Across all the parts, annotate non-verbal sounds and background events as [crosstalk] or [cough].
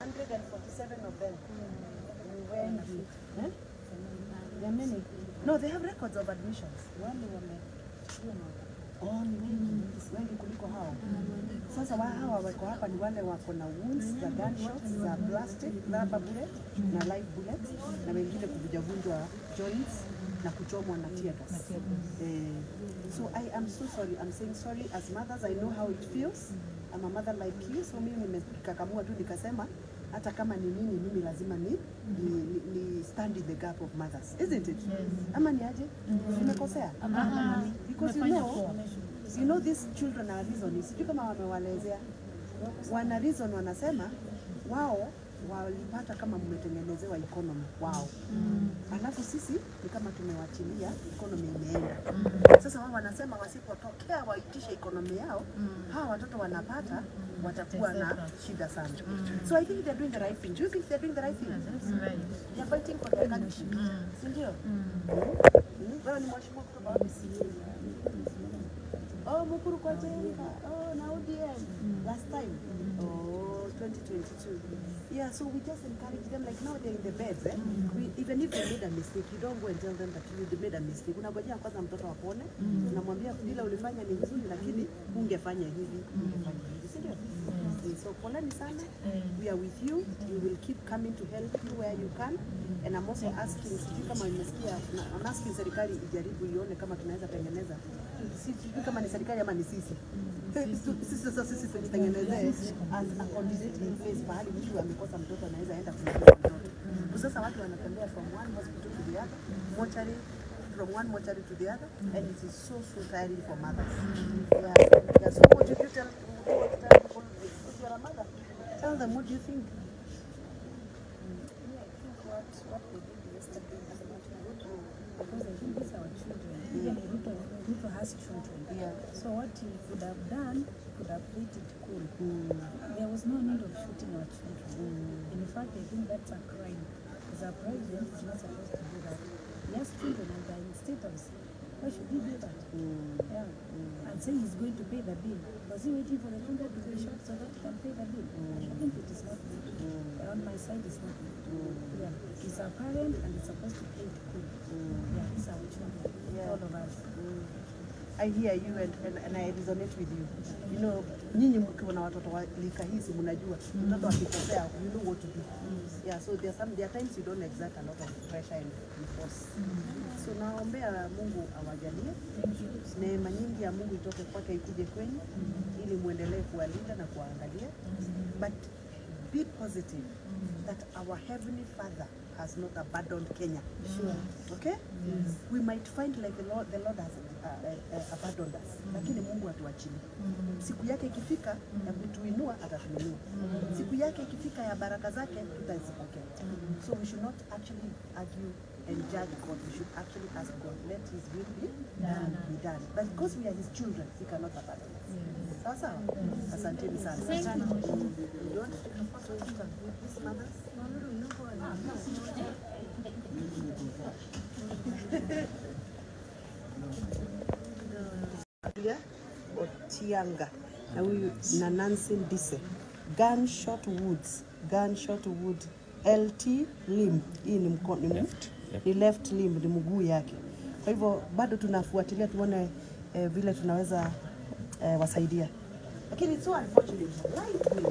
147 of them. Mm. Wengi. Eh? There are many. No, they have records of admissions. Wale wame Oh, ni wengi, wengi kuliko hao. Sasa wa hawa wako hapa ni wale wako na wounds za gunshots za plastic, rubber bullet na live bullets na wengine kuvunjavunjwa joints na kuchomwa na tear gas. So I am so sorry. I'm saying sorry as mothers. I know how it feels. I'm a mother like you. So mimi nimekakamua tu nikasema hata kama ni nini mimi lazima ni, ni, ni, ni stand in the gap of mothers. Isn't it? Ama ni aje? Nimekosea? Because you know you know these children are reasoning. Sijui kama wamewalezea. Wana reason wanasema wao walipata kama mmetengenezewa economy wao mm. alafu sisi ni kama tumewachilia economy imeenda mm. sasa wao wanasema wasipotokea waitishe economy yao mm. hawa watoto wanapata watakuwa na shida sana mm. so i think they're doing the right thing do you think they're doing the right thing they're fighting for their country si ndio Mm. wewe ni mheshimiwa kutoka wapi Oh, Mukuru kwa Jenga. Oh, na ODM. Last time. Oh, 2022. Yeah, so we just encourage them like now they're in the beds. Eh? Mm. We, even if they made a mistake, you don't go and tell them that you made a mistake. Unangojea kwanza mtoto apone. Unamwambia bila ulifanya ni vizuri lakini ungefanya hivi, ungefanya hivi. Si ndio? Eh, So poleni sana. We are with you. We will keep coming to help you where you can. And I'm also asking, sijui kama nimesikia, I'm asking serikali ijaribu ione kama tunaweza tengeneza sijui kama ni serikali ama ni sisi. Sisi. sasa sisi tujitengenezee. As a coordinating place pahali mtu amekosa mtoto anaweza enda kumtoa mtoto. Kwa sasa watu wanatembea from one hospital to the other mortuary from one mortuary to the other and it is so so tiring for mothers. Yeah. Yeah, so what you tell do you if you're a mother tell them what do you think? Yeah, I think what, what they did yesterday is not good. Because I think these are our children. Even Ruto, Ruto has children. Yeah. So what he could have done, could have played it cool. There was no need of shooting our children. Mm. In fact, I think that's a crime. Because our president is not supposed to do that. He has children and they're in state house. Why should he do that? Mm. Yeah. Mm. And say he's going to pay the bill. Was he waiting for the children to be shot so that he can pay the bill? I think it is not good. On my side, it's not good. Yeah. He's a parent and he's supposed to play it cool. Yeah, are our children. Yeah. All of us. mm. I hear you and, and, and I resonate with you. You know, nyinyi mkiwa na watoto wa lika hizi mnajua mtoto akikosea you know what to do. Yeah, so there are some there are times you don't exert a lot of pressure and force. So naombea Mungu awajalie neema nyingi ya Mungu itoke kwake ikuje kwenyu ili muendelee kuwalinda na kuwaangalia. But be positive that our heavenly Father has not abandoned Kenya. Sure. Okay? We might find like the Lord, the Lord has uh, uh, uh, abandoned us. Lakini Mungu atuachilie. Siku yake ikifika ya kutuinua atatuinua. Siku yake ikifika ya baraka zake tutazipokea. So we should not actually argue and judge God. We should actually ask God, let his will be done. Be done. But because we are his children, he cannot abandon us. Sawa sawa? Asanteni sana. Otianga na huyu na Nancy Ndise. Gunshot Woods, Gunshot Wood LT limb. Hii ni mkono ni, left. ni left limb, ni mguu yake. Kwa hivyo bado tunafuatilia tuone eh, vile tunaweza eh, wasaidia, lakini so unfortunate. Light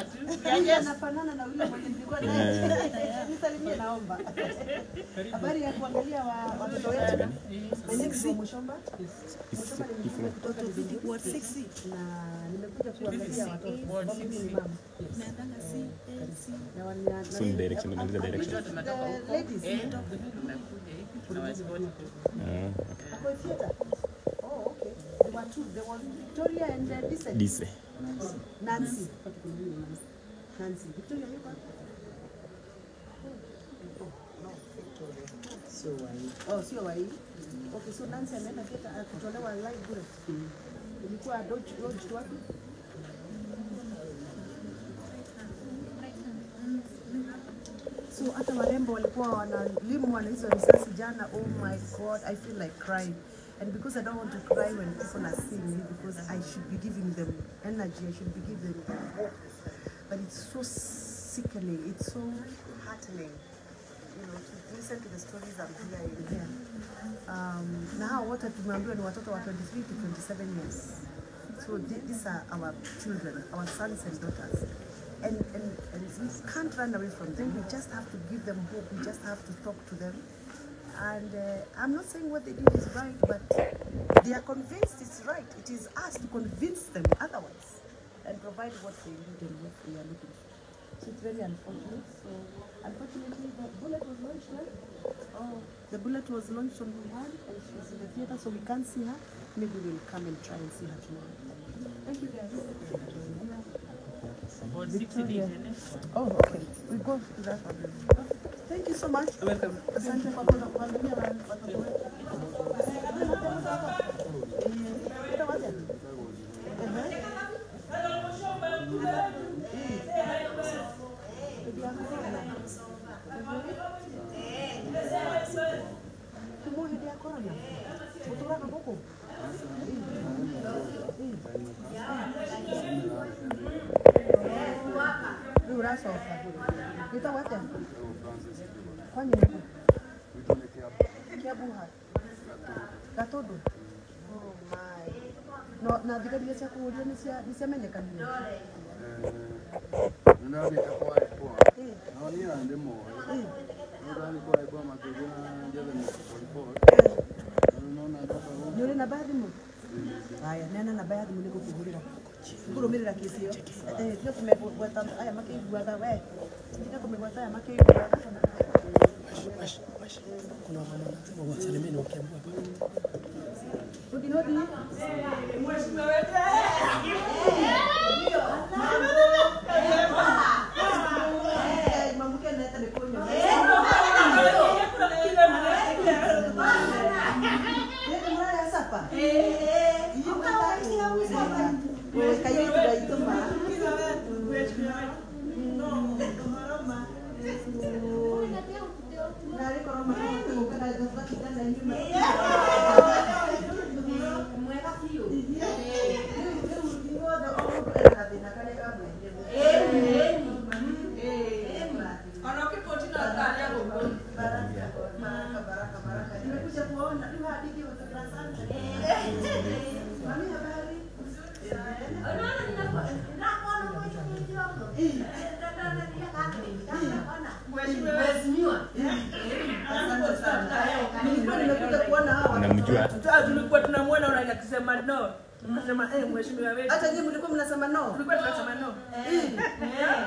Tunafananaga tu. Anafanana na yule mwenye nilikuwa naye. Nisalimie naomba. Habari ya kuangalia watoto wetu. My Mushomba. Mushomba ni kutoka Kizungu. Ward 6 na nimekuja kuangalia. Eh. Ah. Oh, uh. Nancy. Nancy. Victoria? Oh, sio wa hii. Okay, so Nancy ameenda uh, kutolewa live bullet. Ilikuwa Dodge Dodge wapi? So hata warembo walikuwa wanalimwa na hizo risasi jana. Oh my god, I feel like crying. And because I don't want to cry when people are seeing me, because I should be giving them energy, I should be giving them hope. But it's so sickening, it's so heartening, you know, to listen to the stories I'm hearing here. Um, na hao wote tumeambiwa ni watoto wa 23 to 27 years. So these are our children, our sons and daughters. And, and, and we can't run away from them. We just have to give them hope. We just have to talk to them. And uh, I'm not saying what they did is right, but they are convinced it's right. It is us to convince them otherwise and provide what they need and what they are looking for. So it's very unfortunate. So unfortunately, the bullet was launched right? Oh, the bullet was launched on her and she was in the theater, so we can't see her. Maybe we'll come and try and see her tomorrow. Thank you guys. About 60 days, eh? Oh, okay. We go to that one. Thank you so much. Welcome. Asante kwa kuja kuangalia wa- watoto wetu. Eh, ita Ĩ, å niĩ na ndĩmoĩ. aya nena kwa IPOA makĩnjĩra njethe medical report. No na ndoka nĩ ũrĩ namba ya? Haya, neana namba ya thimũ nĩ gũkũhũrĩra. Kũrũmĩrĩra kesi ĩyo. Eh, tiga aya makĩiguaga we. Tiga kũmegweta aya kuna wakiambua hapa. Hodi Nimekuja kuona tu hadithi wa asante. Mami habari? Asante sana. Nilikuwa nimekuja kuona hawa. Namjua. Tulikuwa tunamwona na akisema no. Tukasema eh, mheshimiwa wetu. Hata nyinyi mlikuwa mnasema no. Tulikuwa tunasema no.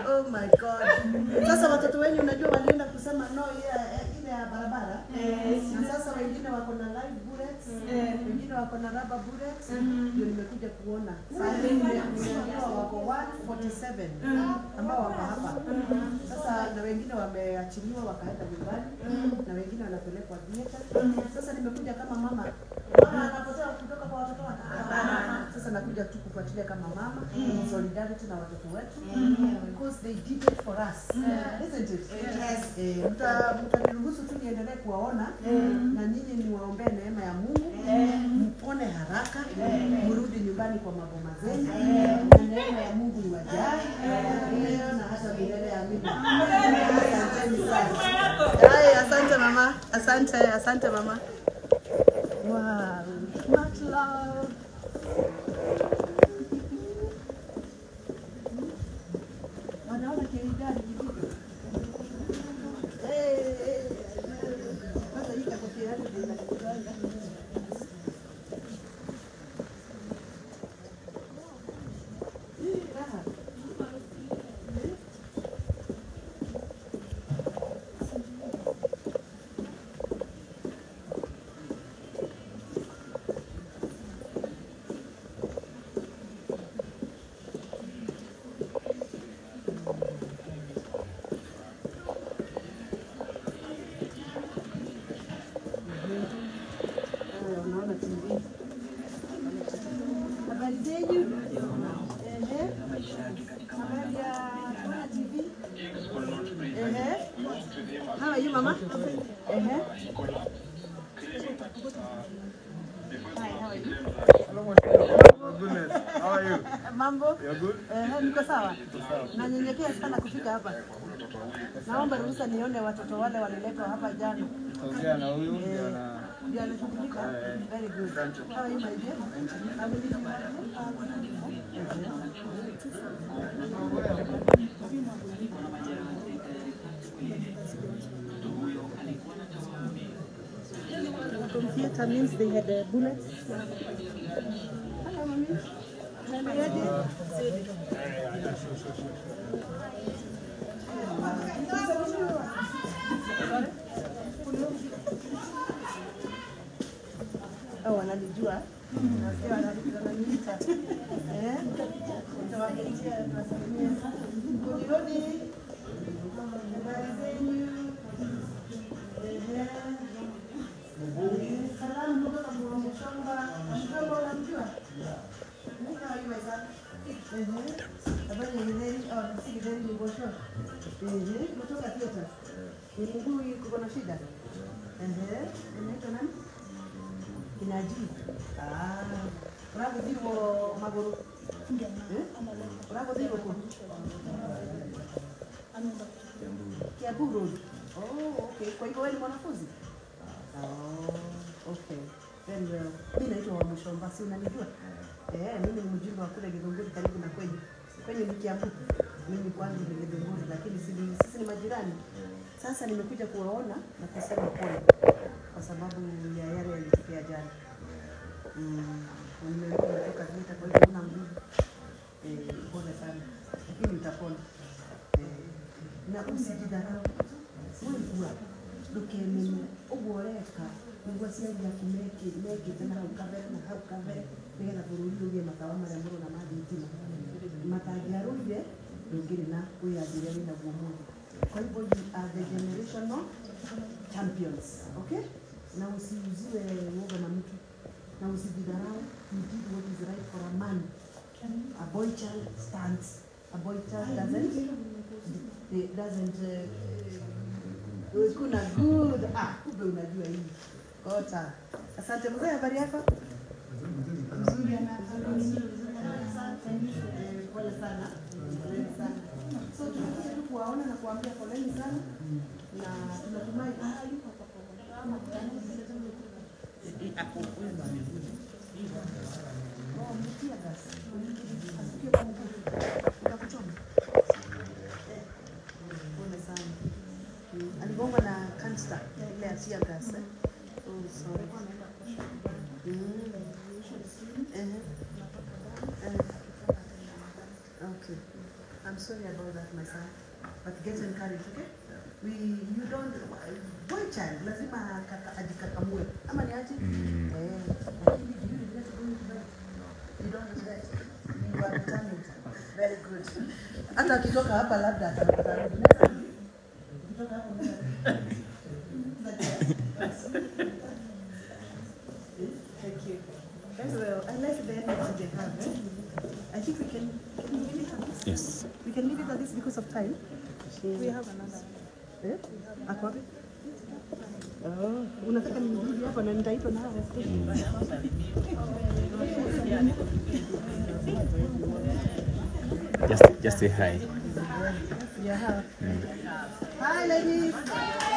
Oh my God. Sasa watoto wenyu unajua walienda kusema no ile ile ya barabara. Na sasa wengine wako na live bullets, wengine wako na rubber bullets. Ndio nimekuja kuona. Sasa wako 147 ambao wako hapa. Sasa na wengine wameachiliwa wakaenda nyumbani na wengine wanapelekwa dieta. Sasa nimekuja kama mama. Mama anapotea kutoka kwa watoto wake. Sasa nakuja tu kufuatilia kama mama, mm. solidarity na watoto wetu mm. because they did it for us. mm. Isn't it? Yes. Eh, mta mtaniruhusu tu niendelee kuwaona na nyinyi niwaombee neema ya Mungu mpone haraka mrudi nyumbani kwa maboma zenu na neema ya Mungu iwajae leo na hata milele ya mimi. Haya, asante mama. Asante, asante mama. Wow, much love. Wanaona kiridadi kidogo. Eh, eh, sasa hii kakofia yake ndio inakujanga. Hii raha. Ehe. Habari ya kuona TV? Ehe. How are you, mama? Ehe. Hi, how are you? Oh goodness, how mama. Mambo? Niko sawa. Nanyenyekea sana kufika hapa. Naomba ruhusa nione watoto wale waliletwa hapa jana. Ongea na huyu ndio na Ndio anashughulika? Very good. How are you, my dear? How many do Theater means they had uh, bullets. Hello, mommy. Wananijua nasikia wanani- wananiita Eh? Kutoka theater. Ni mguu yuko na shida? Ehe. Unaitwa nani? Kinaji. Ah. Uraguthirwo maguru. Eh? Uraguthirwo ku? Kiambu Road. Oh, okay. Kwa hivyo wewe ni mwanafunzi? Oh, okay. Then. Mimi naitwa Wamushomba, si unanijua? Eh, mimi ni mjumbe wa kule Githunguri karibu na kwenye. Kwenye ni Kiambu. Mimi kwanza ni Githunguri lakini si sisi ni majirani. Sasa nimekuja kuwaona na kusema pole kwa sababu ya yale yalitokea jana. Mm, na nimeambiwa umetoka vita, kwa hiyo huna nguvu. Eh, pole sana, lakini utapona. Eh, na usijidharau. Wewe ndukemenya ũguo ũreka nĩguo aciari aku meki- mekĩte na hau kabere na hau kabere nĩgetha bũrũri ũgĩe matawa marĩa mũrona ma thitima matangĩarũire ndũngĩrĩ na wĩyathi ũrĩa wĩnaguo mũthĩ kwa hivyo you are the generational champions okay? Na usiuziwe uoga na mtu na usijidharau you did what is right for a man. A boy child stands a boy child doesn't it doesn't uh, kuna good ah kumbe unajua hii. Kota. Asante mzee habari yako? Mzuri ana- mzuri. Eh, sana poleni sana. so tumekuja tu kuwaona na kuambia poleni sana na tunatumai ah, at this? Yes. We can leave it at this because of time. We have another. Eh? Ako wapi? Oh, unataka nirudi hapa na nitaitwa na hawa Just, just say hi. Hi, ladies.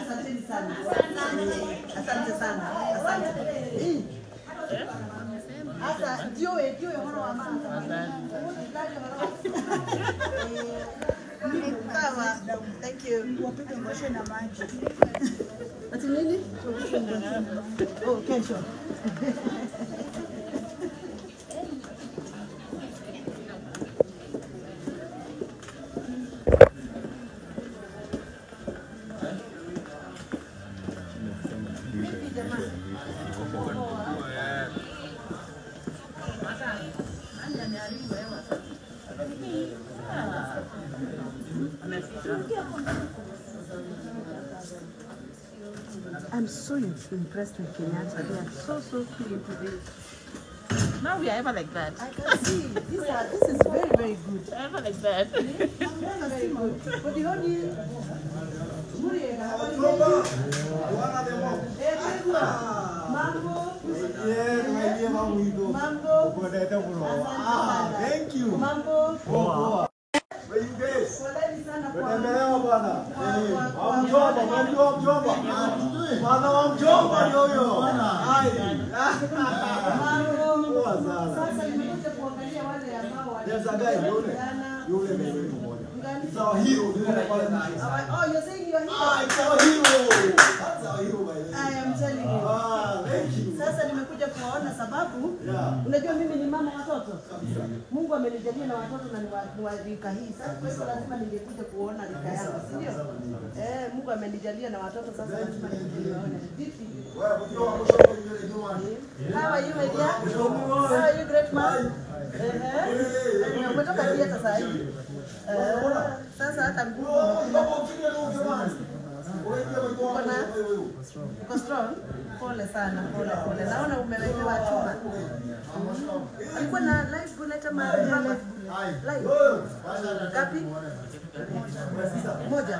Asanteni sana. Asante sana. Asante. Sasa jiwe jiwe mwana wa mama. [laughs] Thank you. Wapige ngoshe na maji. Ati nini? Oh, kesho. I'm so impressed with Kenyatta. They are so so keen to this. Now we are ever like that. I can see these are this is very very good. Ever like that. Very good. But the only Mambo. Mambo. Thank you. Mambo. Poa. Where bwana. Eh, wa mjomba, unamjua mjomba? Bwana wa mjomba ndio huyo. Hai. mambo. Poa sana. Sasa nimekuja kuangalia wale ambao There's a guy yule. Yule mmoja. It's our hero. Yule pale mwisho. Oh, you're saying you're Ah, it's our hero. That's our hero by the way. I am telling you. Ah, sababu Yeah. unajua mimi ni mama watoto. yeah. Mungu amenijalia na watoto na ni wa- rika hii. Sasa kwa hivyo lazima ningekuja kuona rika yangu, si ndio? Eh, Mungu amenijalia na watoto sasa lazima nije niwaone. Vipi? Kwa. How are you my dear? How are you great man? Eh, eh. Umetoka theater sasa hivi Eh, sasa hata unakuja. Uko strong? Pole sana, pole pole. Naona chuma. Na live? Live. Ngapi? Moja.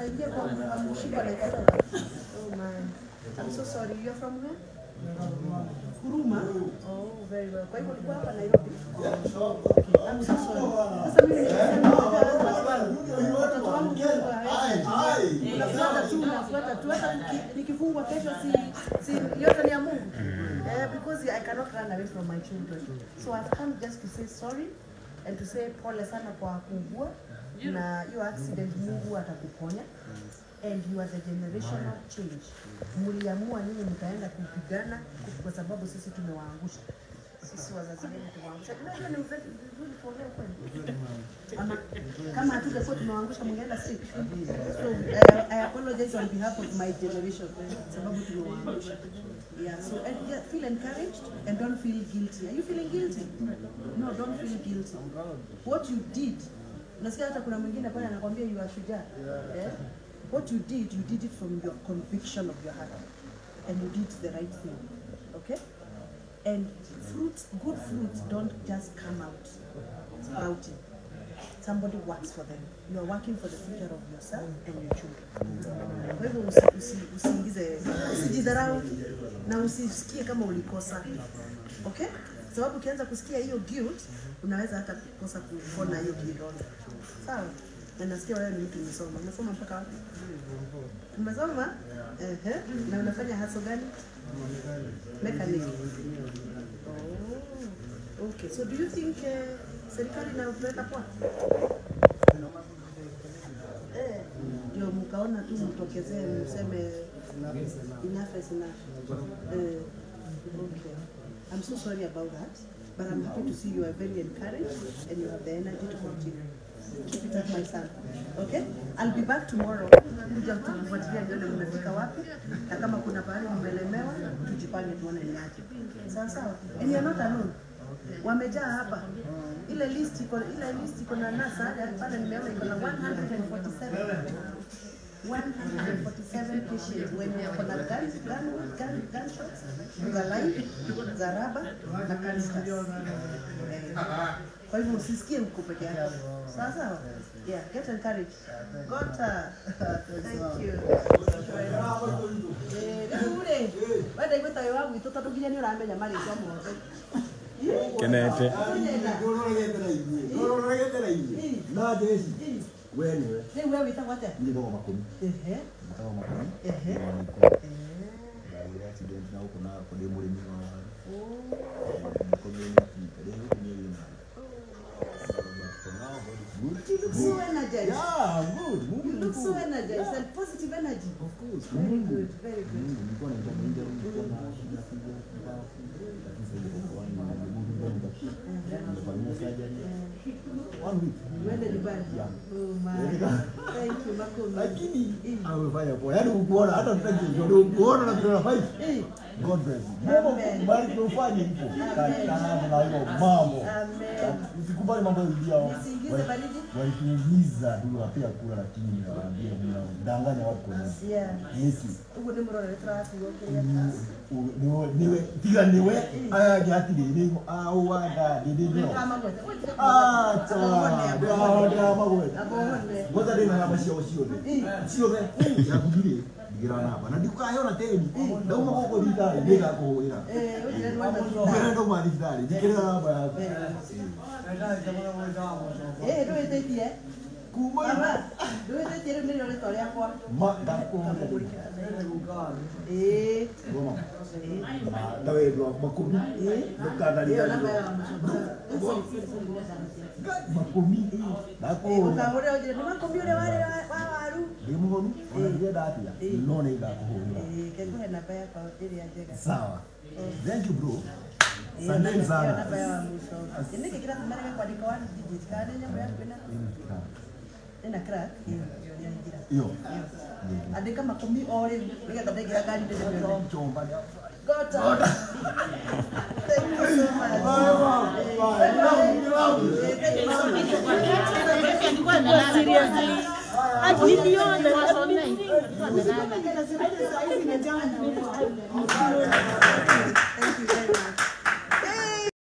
Aingia kwa. Oh my. I'm so sorry. You're from where? Huruma. Oh, very well. Kwa hivyo ulikuwa hapa Nairobi? I'm so sorry. Sasa mimi watoto wangu Mungu hawezi. Unafuata tu, unafuata tu. Hata nikifungwa kesho si, si yote ni ya Mungu. Eh, because I cannot run away from my children. So I've come just to say sorry and to say pole sana kwa kuugua na hiyo accident Mungu atakuponya and you are the generational change. Mliamua nyinyi mkaenda kupigana kwa sababu sisi tumewaangusha. Sisi wazazi wenu tumewaangusha. Unajua ni vizuri kuongea ukweli. Ama kama hatungekuwa tumewaangusha mngeenda straight. So I, I apologize on behalf of my generation sababu tumewaangusha. Yeah, so and, yeah, feel encouraged and don't feel guilty. Are you feeling guilty? No, don't feel guilty. What you did, nasikia hata kuna mwingine pale anakwambia you are shujaa. Yeah. What you did, you did it from your conviction of your heart. And you did the right thing. Okay? And fruits, good fruits don't just come out sprouting. Somebody works for them. You are working for the future of yourself and your children. Okay? Sababu ukianza kusikia hiyo guilt, unaweza? Na nasikia wewe ni mtu umesoma. Umesoma mpaka wapi? Umesoma? Ehe. Na unafanya haso gani? Mechanic. Oh. Okay. So do you think uh, serikali inaweka poa? Eh, ndio mkaona tu mtokezee mseme enough is enough. Eh, okay. I'm so sorry about that. But I'm happy to see you are very encouraged and you have the energy to continue. Up, my. Okay? I'll be back tomorrow. Kuja kufuatilia nione mmefika wapi, na kama kuna pahali mmelemewa, tujipange tuone ni aje. Sawa sawa. And you're not alone. Wamejaa hapa. Ile list iko ile list iko na nasa pale nimeona iko na 147. 147 patients wenye wako na gun, gun, gun, gunshots za live za raba na canisters. Eh, Kwa hivyo usisikie uko peke yako. Sawa sawa? Yeah, get encouraged. Gota. Thank you. Eh, rĩu rĩ, wenda igwĩta wĩ wa gwitũ tondũ nginya nĩ ũramenya marĩtwa mothe. Kenete. Na jesi. Wewe ni wewe. Rĩu we wĩtagwo atĩa? Ni ndio makumi. Ehe. Makao makumi. Ehe. Ndagira accident na huko na kwa demo limi wa. You look so energized. Yeah, good. Mungu You ni look so mkuu. energized and positive energy. Of course. Very Mungu. good, very good. Mungu nilikuwa naita mwingi nilikuwa na shida kubwa mbavu. Lakini sasa hivi kwa wani na Mungu ndio ndio. Nimefanyia surgery. One week. Uende nyumbani. Yeah. Oh my. Thank you, Makumi. Lakini amefanya poa. Yaani ukuona hata tutaki ndio ukuona na kuna fight. Eh, God bless you. Kubali kufanya hivyo. Katana na hiyo mambo. Amen. Usikubali mambo ya Nisiingize baridi. walituuliza tuliwapea kura lakini wanaambia mnadanganya watu kwa nini? Yeah. Ugo ni mũrorere tũratuo kĩrĩa U- niwe tiga niwe aya gĩatirĩ nĩ auaga ndĩndĩnyo Kamagwete. acha ndĩrahondera magweta Abone. gwota ndio na namba ciao ciothe ciothe yakugirĩ ndigĩra namba na ndikũkaheo na teni. Ndauma gũkũ thibitarĩ ndĩgakũhũrĩra Eh, ũnjĩre nĩ wenda ndĩrenda thibitarĩ. ndauma thibitarĩ ndikĩrĩra namba yaku Eh, ndũhĩtĩtie. kuma Baba, ndũhĩtĩtie rĩu nĩrĩo rĩtwa rĩakwa. Eh. Ndawendwa makumi. Eh, ndakũhũrĩra makũmi ũrĩa warĩ ndĩ mũhonu ona ndirenda atĩa no nĩ ngakũhũrĩra Eh, kengũhe namba yakwa ĩrĩa njega. sawa. Thank you bro. Eh, namba- sana. ya mũico. Eh, nĩkĩ kĩratũmĩra kwandĩka one? Digit kana nĩ nyamũ yaku ĩna ĩna crack? Ĩyo, ĩyo nĩyaingĩra. iyo andĩka makũmi o rĩu nĩgetha ndaingĩra ngari ndĩrĩ mĩone. chomba Gota. Thank you so much. Bye. thank you so much. Seriously. مليون